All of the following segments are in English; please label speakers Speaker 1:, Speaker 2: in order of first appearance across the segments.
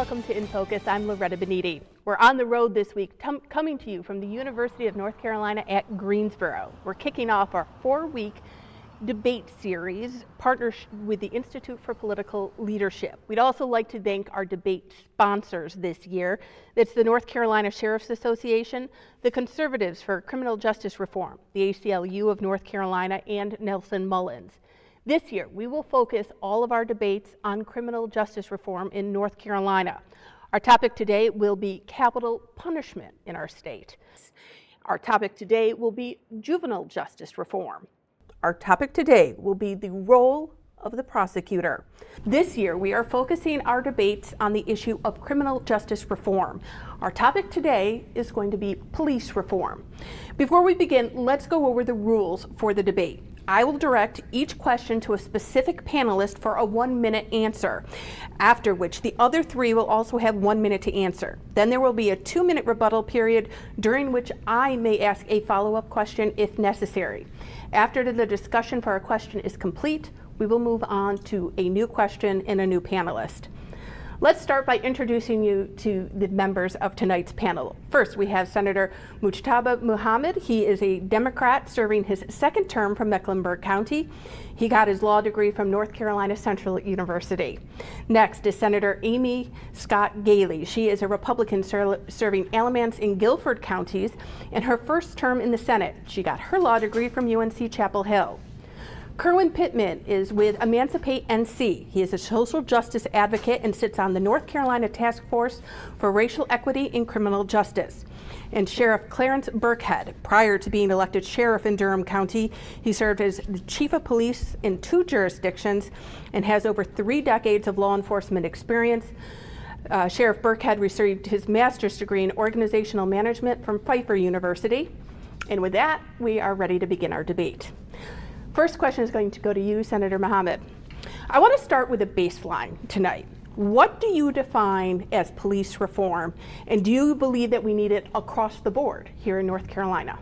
Speaker 1: welcome to In Focus. I'm Loretta Boniti. We're on the road this week, coming to you from the University of North Carolina at Greensboro. We're kicking off our four-week debate series partnered with the Institute for Political Leadership. We'd also like to thank our debate sponsors this year. It's the North Carolina Sheriff's Association, the Conservatives for Criminal Justice Reform, the ACLU of North Carolina, and Nelson Mullins. This year, we will focus all of our debates on criminal justice reform in North Carolina. Our topic today will be capital punishment in our state. Our topic today will be juvenile justice reform. Our topic today will be the role of the prosecutor. This year, we are focusing our debates on the issue of criminal justice reform. Our topic today is going to be police reform. Before we begin, let's go over the rules for the debate. I will direct each question to a specific panelist for a one minute answer, after which the other three will also have one minute to answer. Then there will be a two minute rebuttal period during which I may ask a follow up question if necessary. After the discussion for a question is complete, we will move on to a new question and a new panelist. Let's start by introducing you to the members of tonight's panel. First, we have Senator Mujtaba Mohammed. He is a Democrat serving his second term from Mecklenburg County. He got his law degree from North Carolina Central University. Next is Senator Amy Scott Galey. She is a Republican ser serving Alamance and Guilford counties. In her first term in the Senate, she got her law degree from UNC Chapel Hill. Kerwin Pittman is with Emancipate NC. He is a social justice advocate and sits on the North Carolina Task Force for Racial Equity in Criminal Justice. And Sheriff Clarence Birkhead. prior to being elected sheriff in Durham County, he served as the chief of police in two jurisdictions and has over three decades of law enforcement experience. Uh, Sheriff Birkhead received his master's degree in organizational management from Pfeiffer University. And with that, we are ready to begin our debate. First question is going to go to you, Senator Mohammed. I want to start with a baseline tonight. What do you define as police reform, and do you believe that we need it across the board here in North Carolina?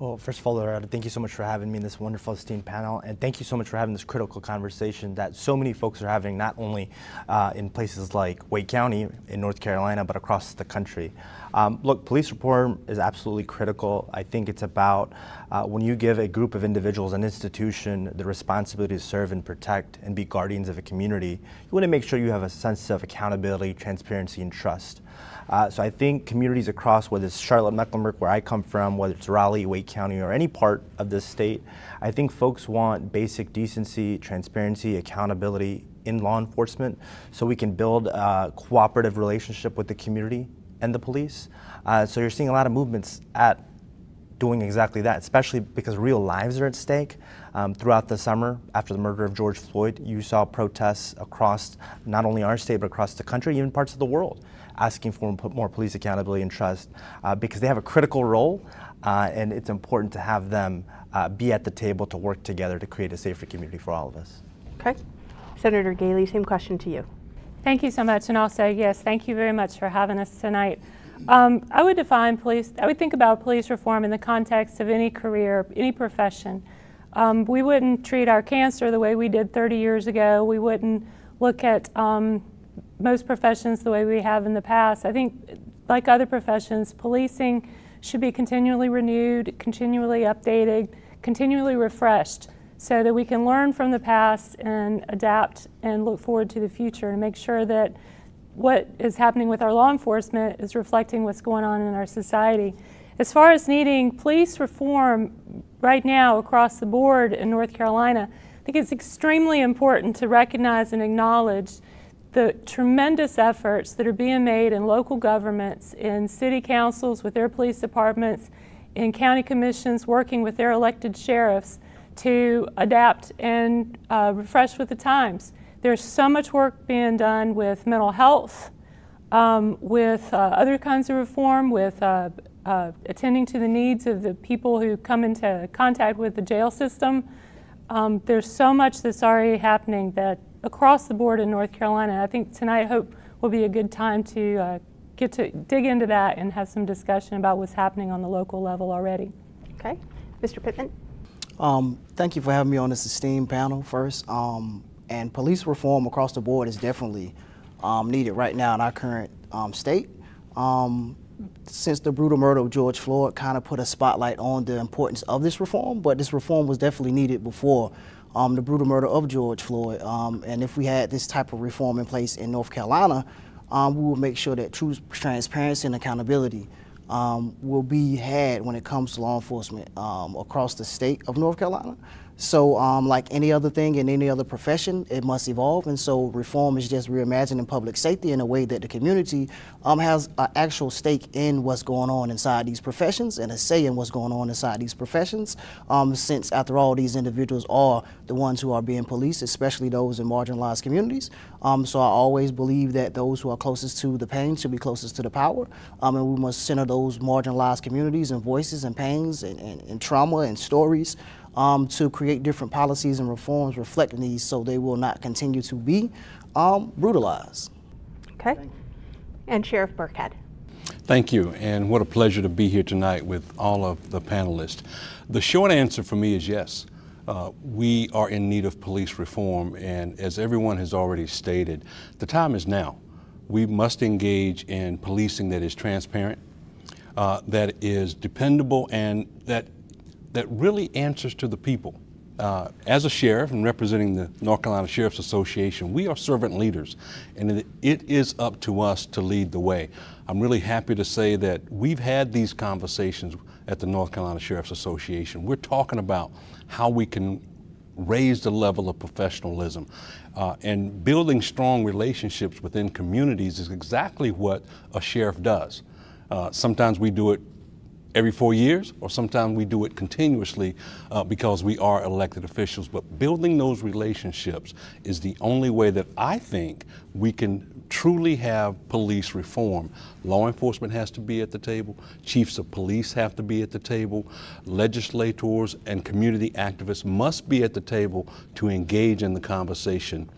Speaker 2: Well, first of all, Loretta, thank you so much for having me in this wonderful, esteemed panel, and thank you so much for having this critical conversation that so many folks are having, not only uh, in places like Wake County in North Carolina, but across the country. Um, look, police reform is absolutely critical. I think it's about uh, when you give a group of individuals, an institution, the responsibility to serve and protect and be guardians of a community, you want to make sure you have a sense of accountability, transparency, and trust. Uh, so I think communities across, whether it's Charlotte, Mecklenburg, where I come from, whether it's Raleigh, Wake County, or any part of this state, I think folks want basic decency, transparency, accountability in law enforcement so we can build a cooperative relationship with the community and the police. Uh, so you're seeing a lot of movements at doing exactly that, especially because real lives are at stake. Um, throughout the summer, after the murder of George Floyd, you saw protests across not only our state, but across the country, even parts of the world asking for more police accountability and trust uh, because they have a critical role uh, and it's important to have them uh, be at the table to work together to create a safer community for all of us.
Speaker 1: Okay. Senator Galey, same question to you.
Speaker 3: Thank you so much. And also, yes, thank you very much for having us tonight. Um, I would define police, I would think about police reform in the context of any career, any profession. Um, we wouldn't treat our cancer the way we did 30 years ago. We wouldn't look at um, most professions the way we have in the past. I think, like other professions, policing should be continually renewed, continually updated, continually refreshed so that we can learn from the past and adapt and look forward to the future and make sure that what is happening with our law enforcement is reflecting what's going on in our society. As far as needing police reform right now across the board in North Carolina, I think it's extremely important to recognize and acknowledge the tremendous efforts that are being made in local governments, in city councils with their police departments, in county commissions working with their elected sheriffs to adapt and uh, refresh with the times. There's so much work being done with mental health, um, with uh, other kinds of reform, with uh, uh attending to the needs of the people who come into contact with the jail system. Um, there's so much that's already happening that across the board in North Carolina. I think tonight, I hope, will be a good time to uh, get to dig into that and have some discussion about what's happening on the local level already.
Speaker 1: Okay. Mr. Pittman?
Speaker 4: Um, thank you for having me on this esteemed panel first. Um, and police reform across the board is definitely um, needed right now in our current um, state. Um, since the brutal murder of George Floyd kind of put a spotlight on the importance of this reform, but this reform was definitely needed before um, the brutal murder of George Floyd. Um, and if we had this type of reform in place in North Carolina, um, we will make sure that true transparency and accountability um, will be had when it comes to law enforcement um, across the state of North Carolina. So, um, like any other thing in any other profession, it must evolve. And so, reform is just reimagining public safety in a way that the community um, has an actual stake in what's going on inside these professions and a say in what's going on inside these professions. Um, since, after all, these individuals are the ones who are being policed, especially those in marginalized communities. Um, so, I always believe that those who are closest to the pain should be closest to the power. Um, and we must center those marginalized communities and voices and pains and, and, and trauma and stories um, to create different policies and reforms reflecting these so they will not continue to be um, brutalized.
Speaker 1: Okay. And Sheriff Birkhead.
Speaker 5: Thank you, and what a pleasure to be here tonight with all of the panelists. The short answer for me is yes. Uh, we are in need of police reform, and as everyone has already stated, the time is now. We must engage in policing that is transparent, uh, that is dependable, and that that really answers to the people. Uh, as a sheriff and representing the North Carolina Sheriff's Association, we are servant leaders, and it, it is up to us to lead the way. I'm really happy to say that we've had these conversations at the North Carolina Sheriff's Association. We're talking about how we can raise the level of professionalism. Uh, and building strong relationships within communities is exactly what a sheriff does. Uh, sometimes we do it every four years, or sometimes we do it continuously uh, because we are elected officials. But building those relationships is the only way that I think we can truly have police reform. Law enforcement has to be at the table, chiefs of police have to be at the table, legislators and community activists must be at the table to engage in the conversation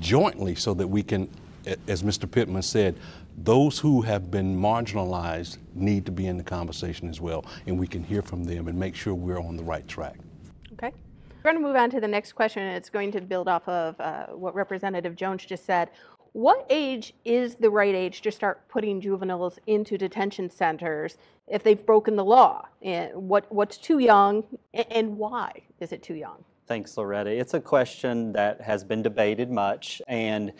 Speaker 5: jointly so that we can, as Mr. Pittman said, those who have been marginalized need to be in the conversation as well, and we can hear from them and make sure we're on the right track.
Speaker 1: Okay. We're going to move on to the next question, and it's going to build off of uh, what Representative Jones just said. What age is the right age to start putting juveniles into detention centers if they've broken the law? And what, what's too young, and why is it too young?
Speaker 6: Thanks, Loretta. It's a question that has been debated much, and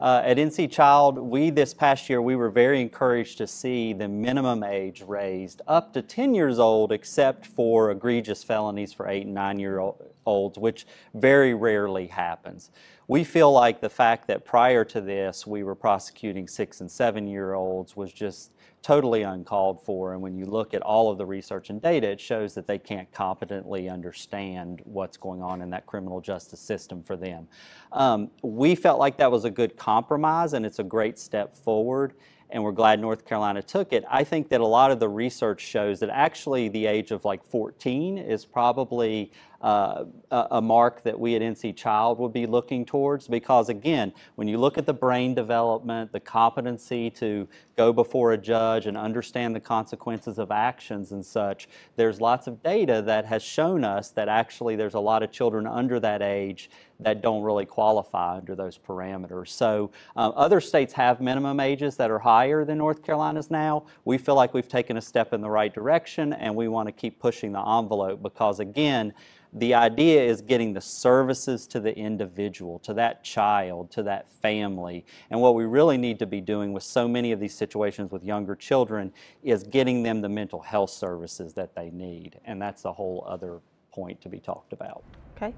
Speaker 6: uh, at NC Child, we this past year, we were very encouraged to see the minimum age raised up to 10 years old, except for egregious felonies for eight and nine year olds, which very rarely happens. We feel like the fact that prior to this, we were prosecuting six and seven year olds was just totally uncalled for. And when you look at all of the research and data, it shows that they can't competently understand what's going on in that criminal justice system for them. Um, we felt like that was a good compromise and it's a great step forward and we're glad North Carolina took it. I think that a lot of the research shows that actually the age of like 14 is probably uh, a mark that we at NC Child would be looking towards because again, when you look at the brain development, the competency to go before a judge and understand the consequences of actions and such, there's lots of data that has shown us that actually there's a lot of children under that age that don't really qualify under those parameters. So um, other states have minimum ages that are higher than North Carolina's now. We feel like we've taken a step in the right direction and we want to keep pushing the envelope because again, the idea is getting the services to the individual, to that child, to that family. And what we really need to be doing with so many of these situations with younger children is getting them the mental health services that they need. And that's a whole other point to be talked about.
Speaker 1: Okay.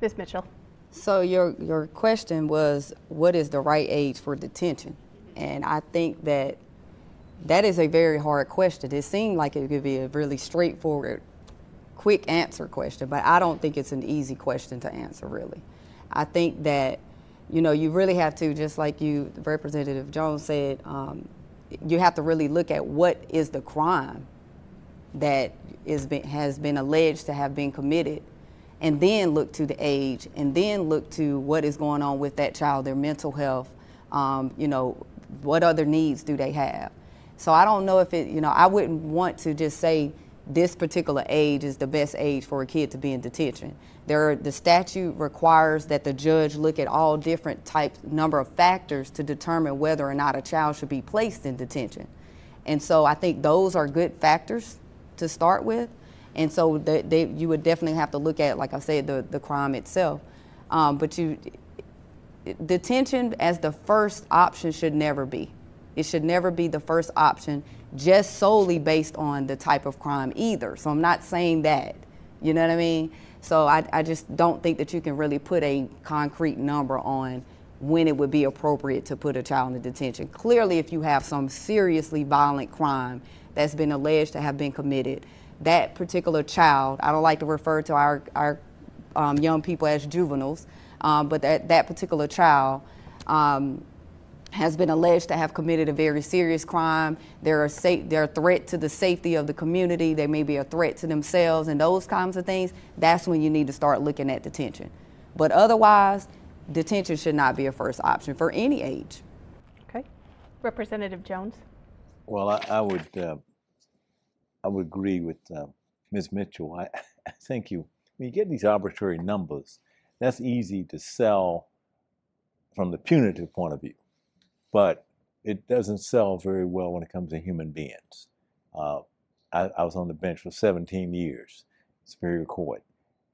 Speaker 1: Ms. Mitchell.
Speaker 7: So your your question was what is the right age for detention? And I think that that is a very hard question. It seemed like it could be a really straightforward quick answer question, but I don't think it's an easy question to answer, really. I think that, you know, you really have to, just like you, Representative Jones said, um, you have to really look at what is the crime that is been, has been alleged to have been committed, and then look to the age, and then look to what is going on with that child, their mental health, um, you know, what other needs do they have. So I don't know if it, you know, I wouldn't want to just say this particular age is the best age for a kid to be in detention. There, the statute requires that the judge look at all different types, number of factors to determine whether or not a child should be placed in detention. And so I think those are good factors to start with. And so they, they, you would definitely have to look at, like I said, the, the crime itself. Um, but you, detention as the first option should never be. It should never be the first option just solely based on the type of crime either. So I'm not saying that. You know what I mean? So I, I just don't think that you can really put a concrete number on when it would be appropriate to put a child in detention. Clearly, if you have some seriously violent crime that's been alleged to have been committed, that particular child, I don't like to refer to our, our um, young people as juveniles, um, but that, that particular child um, has been alleged to have committed a very serious crime. They're a, sa- they're a threat to the safety of the community. They may be a threat to themselves and those kinds of things. That's when you need to start looking at detention. But otherwise, detention should not be a first option for any age.
Speaker 1: Okay. Representative Jones?
Speaker 8: Well, I, I would uh, I would agree with uh, Ms. Mitchell. I, I think you when you get these arbitrary numbers, that's easy to sell from the punitive point of view but it doesn't sell very well when it comes to human beings. Uh, I, I, was on the bench for 17 years, Superior Court,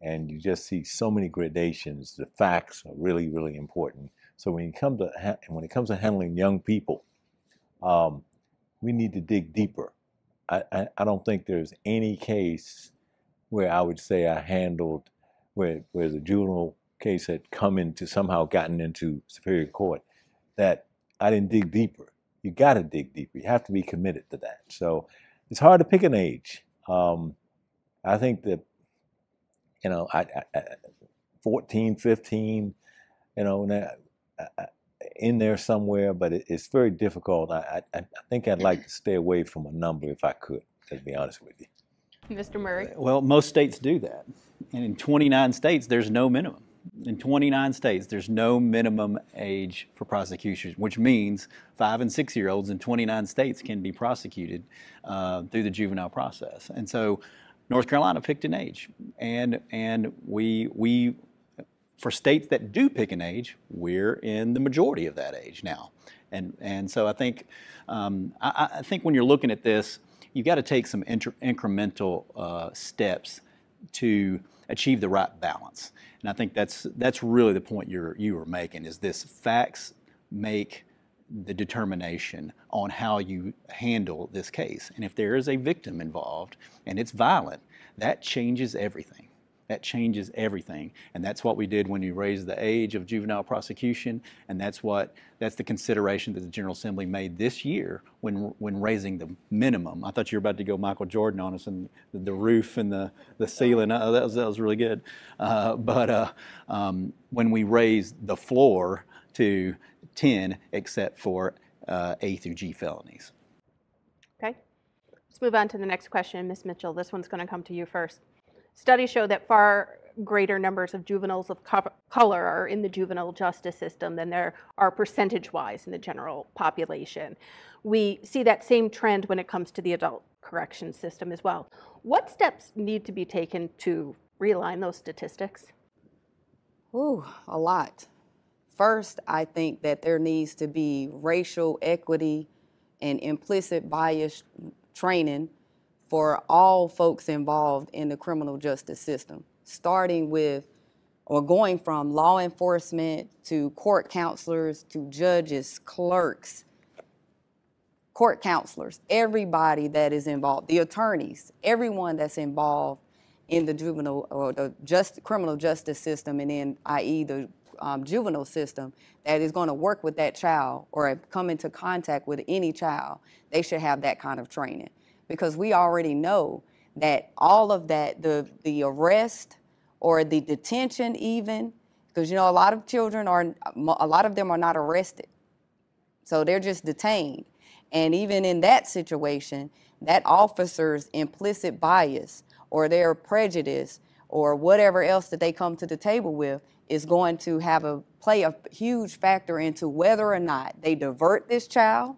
Speaker 8: and you just see so many gradations. The facts are really, really important. So when you come to when it comes to handling young people, um, we need to dig deeper. I, I, I, don't think there's any case where I would say I handled where where the juvenile case had come into somehow gotten into Superior Court that I didn't dig deeper. You got to dig deeper. You have to be committed to that. So it's hard to pick an age. Um, I think that, you know, I, I, 14, 15, you know, in there somewhere, but it, it's very difficult. I, I, I think I'd like to stay away from a number if I could, to be honest with you.
Speaker 1: Mr. Murray?
Speaker 9: Well, most states do that. And in 29 states, there's no minimum in 29 states, there's no minimum age for prosecution, which means five and six year olds in 29 states can be prosecuted uh, through the juvenile process. And so North Carolina picked an age. And, and we, we, for states that do pick an age, we're in the majority of that age now. And, and so I think, um, I, I, think when you're looking at this, you've got to take some incremental uh, steps to achieve the right balance. And I think that's that's really the point you're you were making is this facts make the determination on how you handle this case. And if there is a victim involved and it's violent, that changes everything. That changes everything. And that's what we did when you raised the age of juvenile prosecution. And that's what that's the consideration that the General Assembly made this year when when raising the minimum. I thought you were about to go Michael Jordan on us and the, roof and the, the ceiling. Uh, that, was, that was really good. Uh, but uh, um, when we raised the floor to 10, except for uh, A through G felonies.
Speaker 1: Okay. Let's move on to the next question, Ms. Mitchell. This one's going to come to you first. Studies show that far greater numbers of juveniles of co color are in the juvenile justice system than there are percentage-wise in the general population. We see that same trend when it comes to the adult correction system as well. What steps need to be taken to realign those statistics?
Speaker 7: Ooh, a lot. First, I think that there needs to be racial equity and implicit bias training for all folks involved in the criminal justice system, starting with or going from law enforcement to court counselors to judges, clerks, court counselors, everybody that is involved, the attorneys, everyone that's involved in the juvenile or the just criminal justice system and then i.e. the um, juvenile system that is going to work with that child or come into contact with any child, they should have that kind of training because we already know that all of that, the, the arrest or the detention even, because you know a lot of children are, a lot of them are not arrested. So they're just detained. And even in that situation, that officer's implicit bias or their prejudice or whatever else that they come to the table with is going to have a play a huge factor into whether or not they divert this child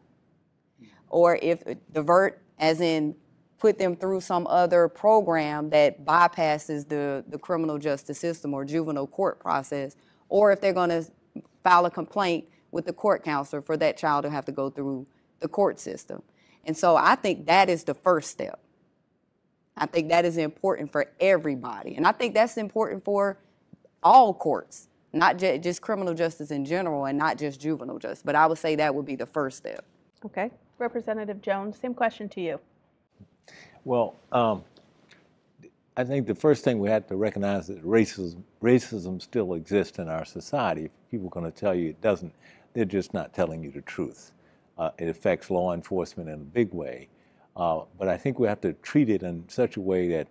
Speaker 7: or if divert as in put them through some other program that bypasses the, the criminal justice system or juvenile court process, or if they're going to file a complaint with the court counselor for that child to have to go through the court system. And so I think that is the first step. I think that is important for everybody. And I think that's important for all courts, not ju- just criminal justice in general and not just juvenile justice. But I would say that would be the first step.
Speaker 1: Okay. Representative Jones, same question to you.
Speaker 8: Well, um, I think the first thing we have to recognize that racism, racism still exists in our society. If people are going to tell you it doesn't, they're just not telling you the truth. Uh, it affects law enforcement in a big way. Uh, but I think we have to treat it in such a way that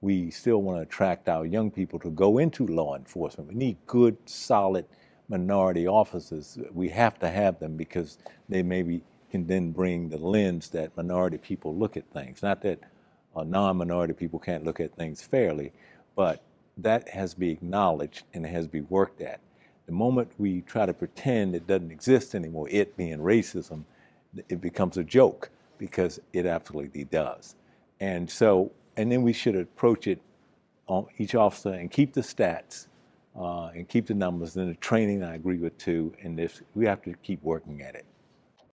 Speaker 8: we still want to attract our young people to go into law enforcement. We need good, solid minority officers. We have to have them because they maybe can then bring the lens that minority people look at things. Not that uh, non-minority people can't look at things fairly, but that has to be acknowledged and it has to be worked at. The moment we try to pretend it doesn't exist anymore, it being racism, it becomes a joke because it absolutely does. And so, and then we should approach it on each officer and keep the stats uh, and keep the numbers. And the training, I agree with too. And this, we have to keep working at it.